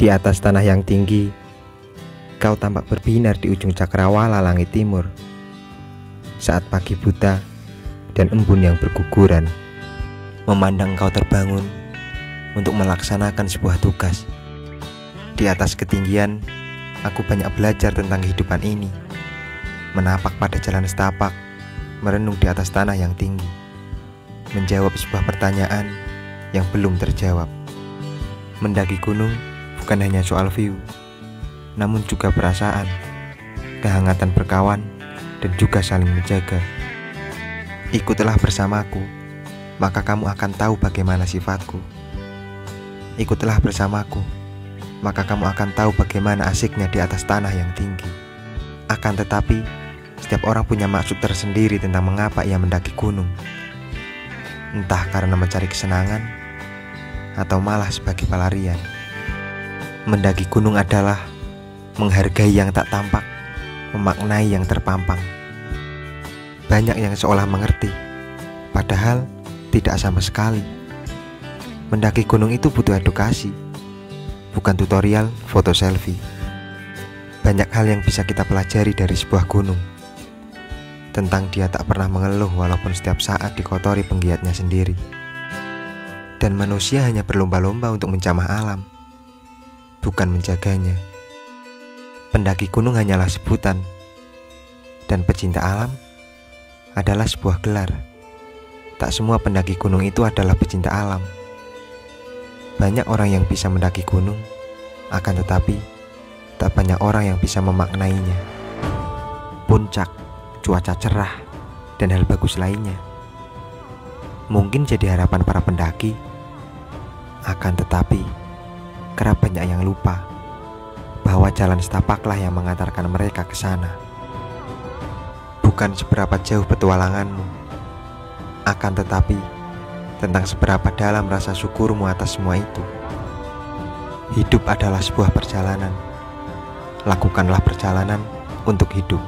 Di atas tanah yang tinggi, kau tampak berbinar di ujung cakrawala langit timur. Saat pagi buta dan embun yang berguguran, memandang kau terbangun untuk melaksanakan sebuah tugas. Di atas ketinggian, aku banyak belajar tentang kehidupan ini. Menapak pada jalan setapak, merenung di atas tanah yang tinggi. Menjawab sebuah pertanyaan yang belum terjawab. Mendaki gunung bukan hanya soal view, namun juga perasaan, kehangatan berkawan, dan juga saling menjaga. Ikutlah bersamaku, maka kamu akan tahu bagaimana sifatku. Ikutlah bersamaku, maka kamu akan tahu bagaimana asiknya di atas tanah yang tinggi. Akan tetapi, setiap orang punya maksud tersendiri tentang mengapa ia mendaki gunung. Entah karena mencari kesenangan, atau malah sebagai pelarian. Mendaki gunung adalah menghargai yang tak tampak, memaknai yang terpampang. Banyak yang seolah mengerti, padahal tidak sama sekali. Mendaki gunung itu butuh edukasi, bukan tutorial foto selfie. Banyak hal yang bisa kita pelajari dari sebuah gunung. Tentang dia tak pernah mengeluh walaupun setiap saat dikotori penggiatnya sendiri. Dan manusia hanya berlomba-lomba untuk menjamah alam bukan menjaganya. Pendaki gunung hanyalah sebutan, dan pecinta alam adalah sebuah gelar. Tak semua pendaki gunung itu adalah pecinta alam. Banyak orang yang bisa mendaki gunung, akan tetapi tak banyak orang yang bisa memaknainya. Puncak, cuaca cerah, dan hal bagus lainnya mungkin jadi harapan para pendaki, akan tetapi kerap banyak yang lupa bahwa jalan setapaklah yang mengantarkan mereka ke sana. Bukan seberapa jauh petualanganmu, akan tetapi tentang seberapa dalam rasa syukurmu atas semua itu. Hidup adalah sebuah perjalanan. Lakukanlah perjalanan untuk hidup.